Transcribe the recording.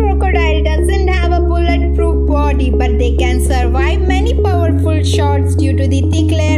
crocodile doesn't have a bulletproof body, but they can survive many powerful shots due to the thick layer.